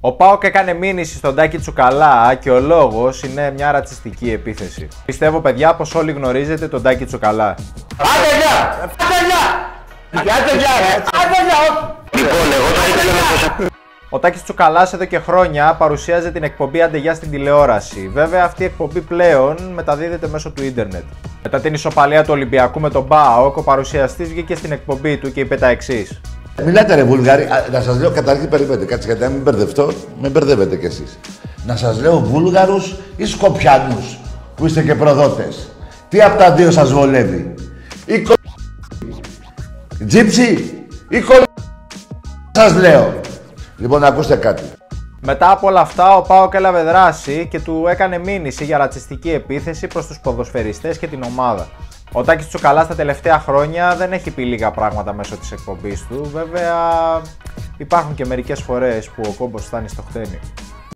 Ο Πάοκ έκανε μήνυση στον Τάκη Τσουκαλά και ο λόγος είναι μια ρατσιστική επίθεση. Πιστεύω, παιδιά, πως όλοι γνωρίζετε τον Τάκη Τσουκαλά. Άντε γεια! Άντε γεια! Άντε γεια! Άντε γεια! Λοιπόν, εγώ θα ήθελα να σας Ο Τάκης Τσουκαλάς εδώ και χρόνια παρουσίαζε την εκπομπή Αντεγιά στην τηλεόραση. Βέβαια αυτή η εκπομπή πλέον μεταδίδεται μέσω του ίντερνετ. Μετά την ισοπαλία του Ολυμπιακού με τον Μπάοκ, ο παρουσιαστής βγήκε στην εκπομπή του και είπε τα εξής. Μιλάτε ρε Βούλγαροι, Α, να σας λέω καταρχήν περιμένετε, κάτσε γιατί να μην μπερδευτώ, μην μπερδεύετε κι εσείς. Να σας λέω Βούλγαρους ή Σκοπιανούς, που είστε και προδότες. Τι από τα δύο σας βολεύει; Ή κο... Τζίψι ή κο... Σας λέω. Λοιπόν, ακούστε κάτι. Μετά από όλα αυτά, ο Πάοκ έλαβε δράση και του έκανε μήνυση για ρατσιστική επίθεση προς τους ποδοσφαιριστές και την ομάδα. Ο Τάκης Τσουκαλάς τα τελευταία χρόνια δεν έχει πει λίγα πράγματα μέσω της εκπομπής του. Βέβαια, υπάρχουν και μερικές φορές που ο κόμπος φτάνει στο χτένι.